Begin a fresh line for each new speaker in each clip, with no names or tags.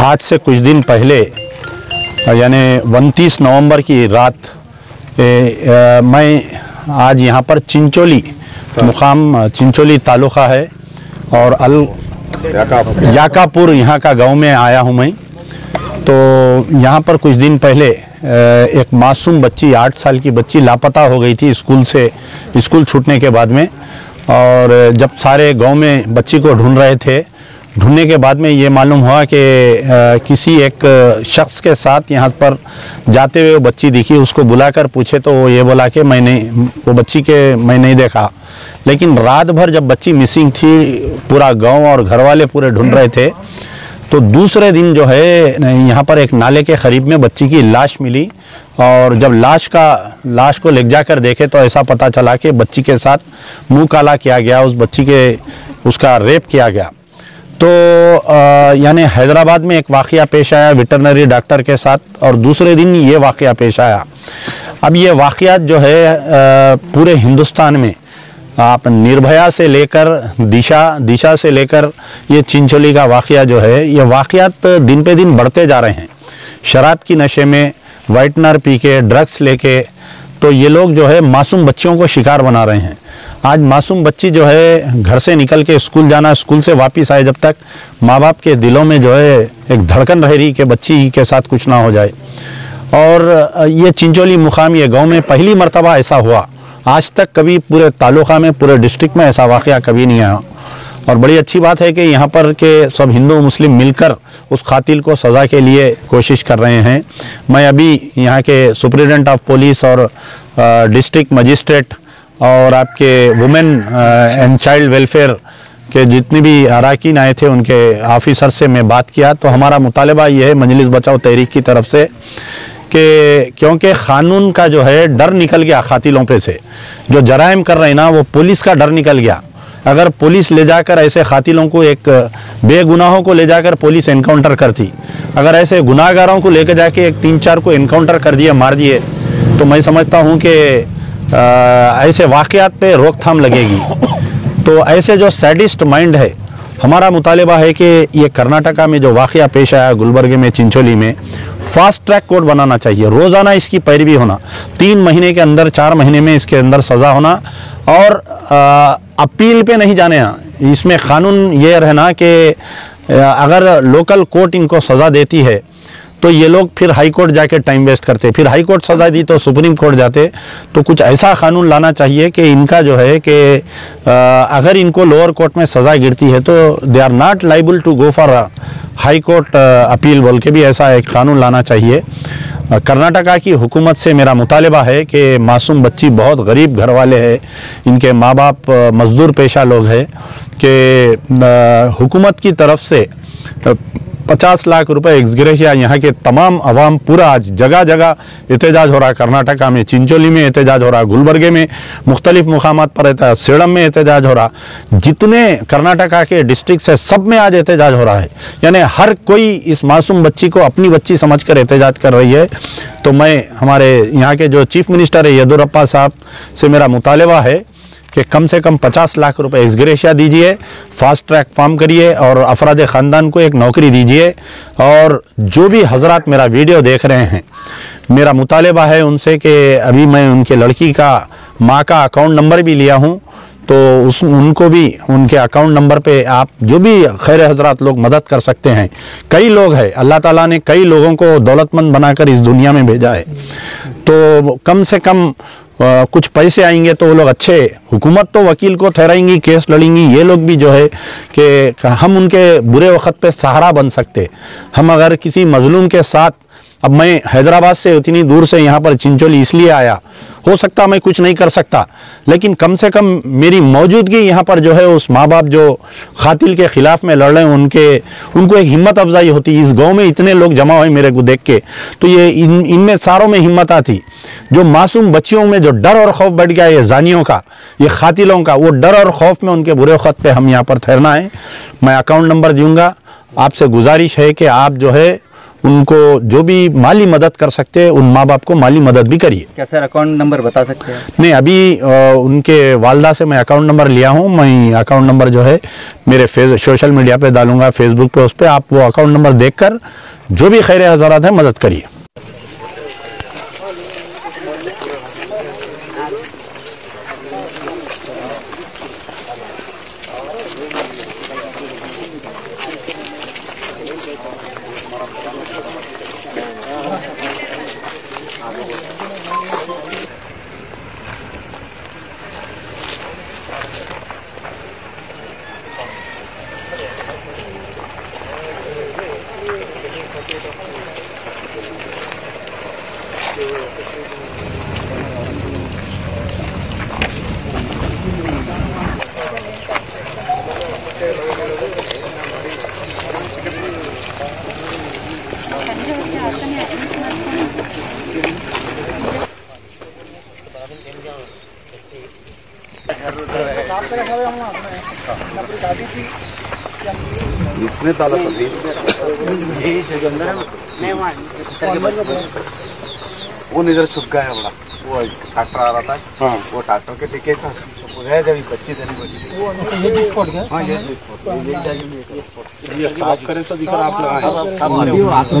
आज से कुछ दिन पहले यानी उनतीस नवंबर की रात ए, अ, मैं आज यहाँ पर चिंचोली मुकाम चिंचोली तालुका है और अल याकापुर। यहाँ का गाँव में आया हूँ मैं। तो यहाँ पर कुछ दिन पहले एक मासूम बच्ची आठ साल की बच्ची लापता हो गई थी स्कूल से स्कूल छूटने के बाद में। और जब सारे गाँव में बच्ची को ढूंढ रहे थे ढूँढने के बाद में ये मालूम हुआ कि किसी एक शख्स के साथ यहाँ पर जाते हुए वो बच्ची दिखी, उसको बुलाकर पूछे तो वो ये बोला कि मैंने वो बच्ची के मैं नहीं देखा। लेकिन रात भर जब बच्ची मिसिंग थी, पूरा गाँव और घर वाले पूरे ढूंढ रहे थे तो दूसरे दिन जो है, यहाँ पर एक नाले के करीब में बच्ची की लाश मिली और जब लाश का, लाश को ले जाकर देखे तो ऐसा पता चला कि बच्ची के साथ मुँह काला किया गया, उस बच्ची के, उसका रेप किया गया। तो यानी हैदराबाद में एक वाक़ पेश आया वेटरनरी डॉक्टर के साथ और दूसरे दिन ये वाक़ पेश आया। अब ये वाक़यात जो है अ, पूरे हिंदुस्तान में आप निर्भया से लेकर दिशा दिशा से लेकर ये चिंचोली का वाक़ जो है ये वाक़यात दिन पे दिन बढ़ते जा रहे हैं। शराब की नशे में वाइटनर पी के ड्रग्स लेके तो ये लोग जो है मासूम बच्चियों को शिकार बना रहे हैं। आज मासूम बच्ची जो है घर से निकल के स्कूल जाना, स्कूल से वापस आए जब तक माँ बाप के दिलों में जो है एक धड़कन रह रही कि बच्ची के साथ कुछ ना हो जाए। और ये चिंचोली मुकाम, ये गाँव में पहली मर्तबा ऐसा हुआ। आज तक कभी पूरे तालुका में, पूरे डिस्ट्रिक्ट में ऐसा वाक़या कभी नहीं आया। और बड़ी अच्छी बात है कि यहाँ पर के सब हिंदू मुस्लिम मिलकर उस खातिल को सज़ा के लिए कोशिश कर रहे हैं। मैं अभी यहाँ के सुप्रिटेंडेंट ऑफ़ पुलिस और डिस्ट्रिक्ट मजिस्ट्रेट और आपके वुमेन एंड चाइल्ड वेलफेयर के जितने भी अरकान आए थे, उनके ऑफिसर से मैं बात किया। तो हमारा मुतालबा ये है, मजलिस बचाओ तहरीक की तरफ़ से, कि क्योंकि क़ानून का जो है, डर निकल गया खातिलों पे से। जो जराइम कर रहे हैं ना, वो पुलिस का डर निकल गया। अगर पुलिस ले जाकर ऐसे खातिलों को एक बेगुनाहों को ले जाकर पुलिस इनकाउंटर करती। अगर ऐसे गुनाहगारों को लेकर जाके एक तीन चार को इनकाउंटर कर दिए मार दिए तो मैं समझता हूँ कि ऐसे वाक़यात पे रोकथाम लगेगी। तो ऐसे जो सैडिस्ट माइंड है हमारा मुतालबा है कि ये कर्नाटका में जो वाक़ पेश आया गुलबर्ग में चिंचोली में फास्ट ट्रैक कोर्ट बनाना चाहिए। रोज़ाना इसकी पैरवी होना तीन महीने के अंदर चार महीने में इसके अंदर सज़ा होना और आ, अपील पे नहीं जाने इसमें क़ानून ये रहना कि अगर लोकल कोर्ट इनको सज़ा देती है तो ये लोग फिर हाई कोर्ट जाके टाइम वेस्ट करते फिर हाई कोर्ट सजा दी तो सुप्रीम कोर्ट जाते तो कुछ ऐसा कानून लाना चाहिए कि इनका जो है कि अगर इनको लोअर कोर्ट में सज़ा गिरती है तो they are not liable to go for high court appeal बोल के भी ऐसा एक कानून लाना चाहिए। कर्नाटका की हुकूमत से मेरा मुतालबा है कि मासूम बच्ची बहुत गरीब घर वाले हैं। इनके माँ बाप मजदूर पेशा लोग हैं कि हुकूमत की तरफ़ से पचास लाख रुपए एक्सग्रेशिया यहाँ के तमाम अवाम पूरा आज जगह जगह एहतजाज हो रहा कर्नाटका में, चिंचोली में एहतजाज हो रहा गुलबर्गे में मुख्तलिफ़ मुकाम पर एहतजाज सेड़म में एहतजाज हो रहा जितने कर्नाटका के डिस्ट्रिक्ट है, सब में आज एहतजाज हो रहा है। यानी हर कोई इस मासूम बच्ची को अपनी बच्ची समझ कर एहतजाज कर रही है। तो मैं, हमारे यहाँ के जो चीफ मिनिस्टर है, यदुरप्पा साहब से मेरा मुतालबा है कि कम से कम 50 लाख रुपए एक्सग्रेशिया दीजिए फास्ट ट्रैक फार्म करिए और अफराद ख़ानदान को एक नौकरी दीजिए। और जो भी हज़रत मेरा वीडियो देख रहे हैं, मेरा मुतालबा है उनसे कि अभी मैं उनके लड़की का, माँ का अकाउंट नंबर भी लिया हूँ। तो उस, उनको भी उनके अकाउंट नंबर पे आप जो भी खैर हजरात लोग मदद कर सकते हैं। कई लोग हैं, अल्लाह ताला ने कई लोगों को दौलतमंद बनाकर इस दुनिया में भेजा है। तो कम से कम कुछ पैसे आएँगे तो वो लोग अच्छे हुकूमत तो वकील को ठहराएँगी, केस लड़ेंगी। ये लोग भी जो है कि हम उनके बुरे वक्त पे सहारा बन सकते। हम अगर किसी मजलूम के साथ अब मैं हैदराबाद से उतनी दूर से यहाँ पर चिंचोली इसलिए आया, हो सकता मैं कुछ नहीं कर सकता, लेकिन कम से कम मेरी मौजूदगी यहाँ पर जो है उस माँ बाप जो खातिल के ख़िलाफ़ में लड़ रहे हैं, उनके, उनको एक हिम्मत अफजाई होती, इस गाँव में इतने लोग जमा हुए मेरे को देख के तो ये इन, इनमें सारों में हिम्मत आती। जो मासूम बच्चियों में जो डर और खौफ बढ़ गया ये जानियों का, ये खातिलों का, वो डर और खौफ में उनके बुरे खत पर हम यहाँ पर ठहरना है। मैं अकाउंट नंबर दूँगा, आपसे गुजारिश है कि आप जो है उनको जो भी माली मदद कर सकते हैं उन माँ बाप को माली मदद भी करिए।
क्या सर अकाउंट नंबर बता सकते हैं?
नहीं अभी आ, उनके वालदा से मैं अकाउंट नंबर लिया हूँ मैं अकाउंट नंबर जो है मेरे फेस सोशल मीडिया पे डालूँगा फेसबुक पे उस पर आप वो अकाउंट नंबर देखकर जो भी खैर हजरात है मदद करिए।
इसमें ताला सभी वो इधर छुप गया है बड़ा। वो ट्रैक्टर आ रहा था। हाँ। वो ट्रैक्टर के टिके था छुप जब बच्ची धरी बची ये स्पॉट गया? हाँ ये स्पॉट ये जगह में ये स्पॉट ये साफ़ करे तो दिख रहा आप लगाए सब मारे वो हाथ में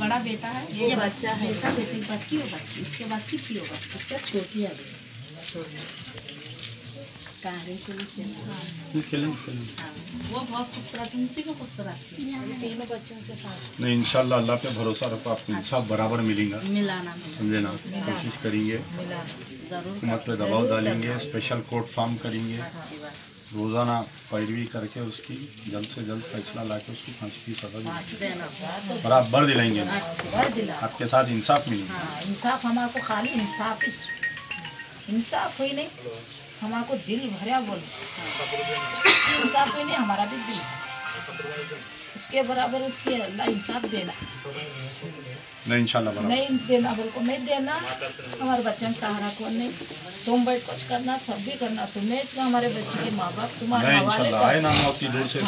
बड़ा बेटा है ये बच्चा है बेटा बेटी बच्ची वो बच्ची उसके बाद की थी वो बच्ची उसका छोटी है कारे के लिए खेलना हाँ, वो बहुत खूबसूरत है को खूबसूरत थी तीनों बच्चों से
नहीं इंशाल्लाह अल्लाह पे भरोसा रखो आपको इंसाफ बराबर मिलेगा।
मिलाना
समझे ना? कोशिश करेंगे।
मिलाना।
हुकूमत पे दबाव डालेंगे स्पेशल कोर्ट फार्म करेंगे। रोज़ाना पैरवी करके उसकी जल्द से जल्द फैसला लाके उसको फांसी की सजा देंगे। और आप बर दिलाएँगे। आपके साथ इंसाफ मिलेगा।
हाँ इंसाफ हमारे खाली इंसाफ इंसाफ हुई नहीं हमारे दिल भरा बोल। इंसाफ हुई नहीं हमारा भी दिल। उसके बराबर उसकी अल्लाह इंसाफ देना।
नहीं इंशाल्लाह
नहीं देना बिल्कुल को नहीं देना हमारे बच्चे में सहारा कौन नहीं? तुम बैठ कुछ करना सब भी करना तुम्हें इसमें हमारे बच्चे के माँ बाप तुम्हारे हवाले
आए ना दूर से